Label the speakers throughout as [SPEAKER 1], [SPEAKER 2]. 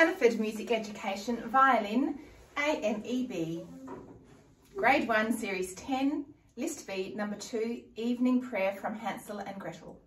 [SPEAKER 1] Hereford Music Education Violin AMEB. Grade 1, Series 10, List B, Number 2, Evening Prayer from Hansel and Gretel.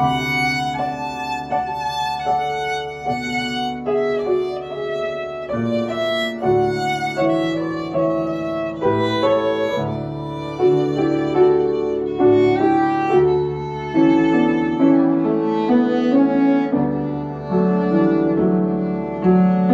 [SPEAKER 2] thank mm -hmm. you